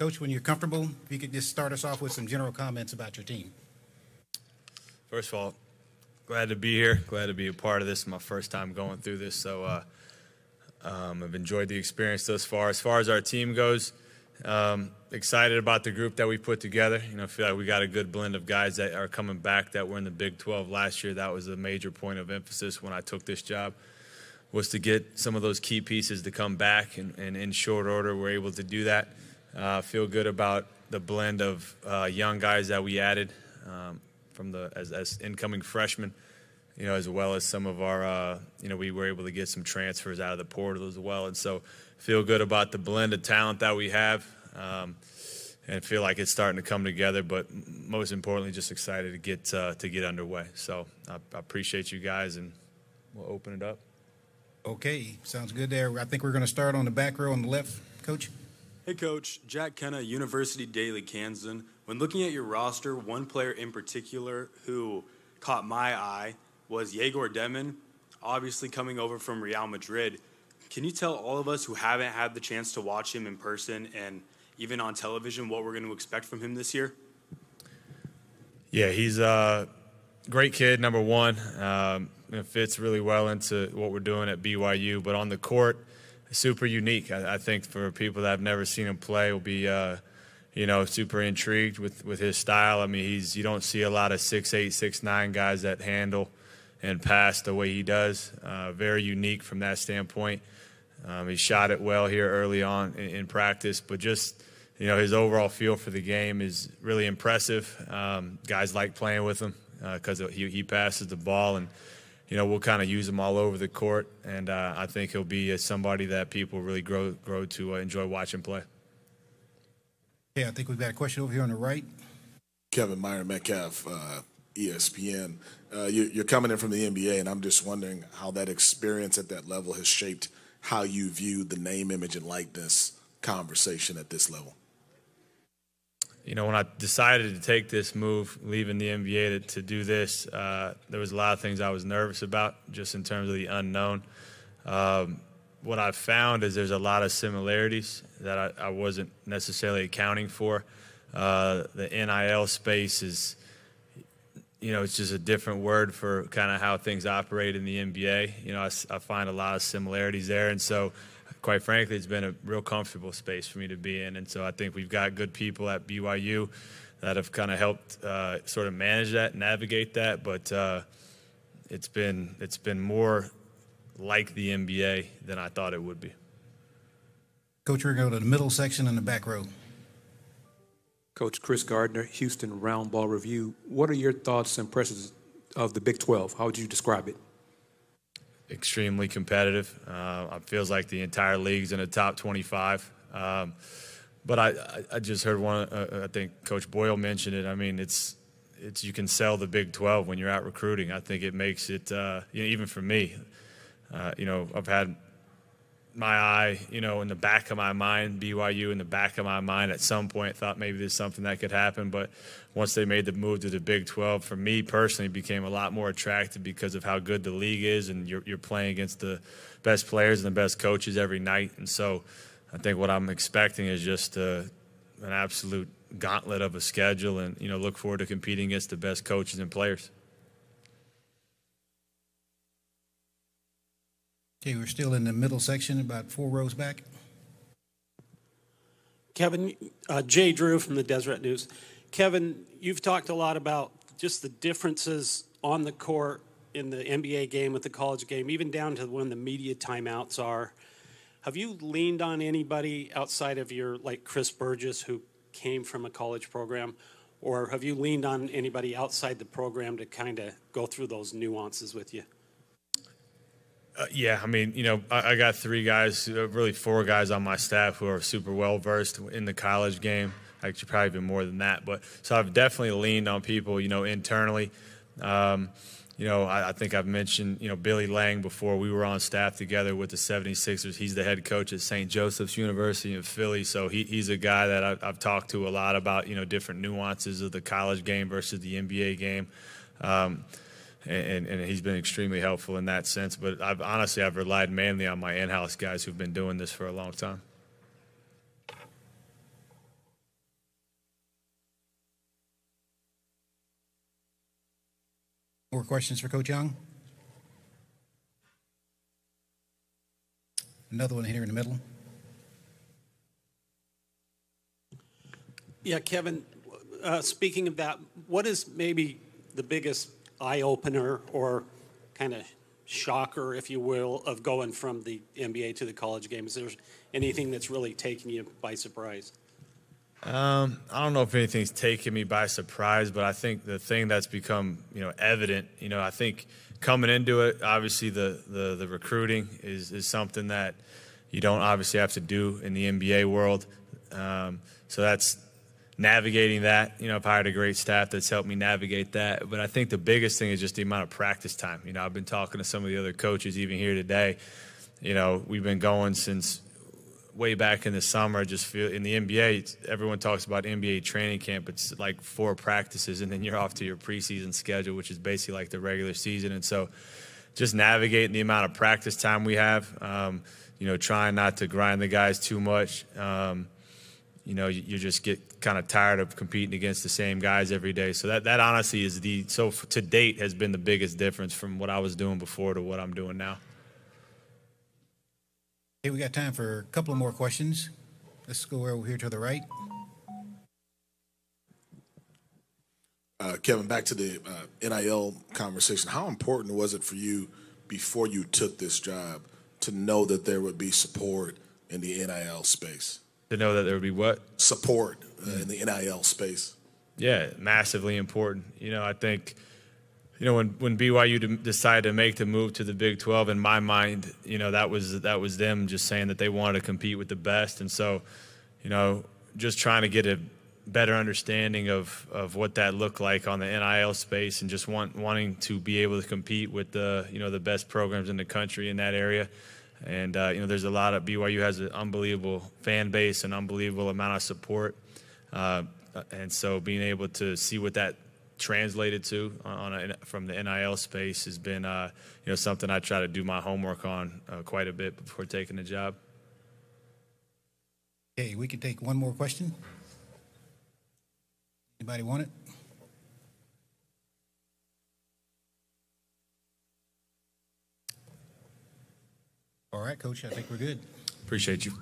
Coach, when you're comfortable, if you could just start us off with some general comments about your team. First of all, glad to be here. Glad to be a part of this. My first time going through this, so uh, um, I've enjoyed the experience thus far. As far as our team goes, um, excited about the group that we put together. You know, feel like we got a good blend of guys that are coming back that were in the Big 12 last year. That was a major point of emphasis when I took this job was to get some of those key pieces to come back, and, and in short order, we're able to do that. Uh, feel good about the blend of uh, young guys that we added um, from the as, as, incoming freshmen, you know, as well as some of our, uh, you know, we were able to get some transfers out of the portal as well, and so feel good about the blend of talent that we have. Um, and feel like it's starting to come together, but most importantly, just excited to get uh, to get underway. So I, I appreciate you guys, and we'll open it up. Okay, sounds good there. I think we're going to start on the back row on the left, Coach. Hey, Coach. Jack Kenna, University Daily Kansan. When looking at your roster, one player in particular who caught my eye was Egor Demin, obviously coming over from Real Madrid. Can you tell all of us who haven't had the chance to watch him in person and even on television what we're going to expect from him this year? Yeah, he's a great kid, number one. Um, it fits really well into what we're doing at BYU. But on the court, super unique. I, I think for people that have never seen him play, will be uh, you know super intrigued with with his style. I mean, he's you don't see a lot of six eight, six nine guys that handle and pass the way he does. Uh, very unique from that standpoint. Um, he shot it well here early on in, in, practice, but just you know his overall feel for the game is really impressive. Um, guys like playing with him because uh, he, he passes the ball and you know, we'll kind of use him all over the court, and uh, I think he'll be somebody that people really grow grow to uh, enjoy watching play. Yeah, I think we've got a question over here on the right. Kevin Myron Medcalf, uh, ESPN. Uh, you, are coming in from the NBA, and I'm just wondering how that experience at that level has shaped how you view the name, image, and likeness conversation at this level you know, when I decided to take this move, leaving the NBA to, to do this, uh, there was a lot of things I was nervous about, just in terms of the unknown. Um, what I've found is there's a lot of similarities that I, I wasn't necessarily accounting for. Uh, the NIL space is, you know, it's just a different word for kind of how things operate in the NBA. You know, I, I find a lot of similarities there, and so quite frankly, it's been a real comfortable space for me to be in. And so I think we've got good people at BYU that have kind of helped uh, sort of manage that, navigate that. But uh, it's been it's been more like the NBA than I thought it would be. Coach, we're going to go to the middle section in the back row. Coach Chris Gardner, Houston Roundball Review. What are your thoughts and impressions of the Big 12? How would you describe it? Extremely competitive. Uh, it feels like the entire league's in the top 25. Um, but I, I just heard one. Uh, I think Coach Boyle mentioned it. I mean, it's it's you can sell the Big 12 when you're out recruiting. I think it makes it uh, you know, even for me. Uh, you know, I've had my eye, you know, in the back of my mind, BYU in the back of my mind at some point thought maybe there's something that could happen. But once they made the move to the Big 12, for me personally, became a lot more attractive because of how good the league is and you're, you're playing against the best players and the best coaches every night. And so I think what I'm expecting is just uh, an absolute gauntlet of a schedule and, you know, look forward to competing against the best coaches and players. Okay, we're still in the middle section, about four rows back. Kevin, uh, Jay Drew from the Deseret News. Kevin, you've talked a lot about just the differences on the court in the NBA game with the college game, even down to when the media timeouts are. Have you leaned on anybody outside of your, like Chris Burgess, who came from a college program, or have you leaned on anybody outside the program to kind of go through those nuances with you? Uh, yeah, I mean, you know, I, I got three guys, uh, really four guys on my staff who are super well versed in the college game. Actually, probably more than that. But so I've definitely leaned on people, you know, internally. Um, you know, I, I, think I've mentioned, you know, Billy Lange before. We were on staff together with the 76ers. He's the head coach at St. Joseph's University in Philly. So he, he's a guy that I've, I've, talked to a lot about, you know, different nuances of the college game versus the NBA game. Um, and, and, he's been extremely helpful in that sense. But I've, honestly, I've relied mainly on my in-house guys who've been doing this for a long time. More questions for Coach Young? Another one here in the middle. Yeah, Kevin, uh, speaking of that, what is maybe the biggest eye opener or kind of shocker, if you will, of going from the NBA to the college game? Is there anything that's really taken you by surprise? Um, I don't know if anything's taken me by surprise, but I think the thing that's become you know evident, you know, I think coming into it, obviously the the, the recruiting is is something that you don't obviously have to do in the NBA world. Um, so that's navigating that. You know, I've hired a great staff that's helped me navigate that. But I think the biggest thing is just the amount of practice time. You know, I've been talking to some of the other coaches even here today. You know, we've been going since way back in the summer. Just feel in the NBA, everyone talks about NBA training camp. It's like four practices, and then you're off to your preseason schedule, which is basically like the regular season. And so, just navigating the amount of practice time we have. Um, you know, trying not to grind the guys too much. Um, you know, you, you just get kind of tired of competing against the same guys every day. So that, that honestly is the so f- to date has been the biggest difference from what I was doing before to what I'm doing now. Okay, we got time for a couple of more questions. Let's go over here to the right. Uh, Kevin, back to the uh, NIL conversation. How important was it for you before you took this job to know that there would be support in the NIL space? To know that there would be what Support uh, in the NIL space. Yeah, massively important. You know, I think, you know, when when BYU de- decided to make the move to the Big 12, in my mind, you know, that was that was them just saying that they wanted to compete with the best, and so, you know, just trying to get a better understanding of of what that looked like on the NIL space, and just want wanting to be able to compete with the you know the best programs in the country in that area. And uh, you know, there's a lot of BYU has an unbelievable fan base, an unbelievable amount of support. Uh, and so being able to see what that translated to on a, from the NIL space has been uh, you know something I try to do my homework on uh, quite a bit before taking the job. Okay, we can take one more question. Anybody want it? Right, Coach, I think we're good. Appreciate you.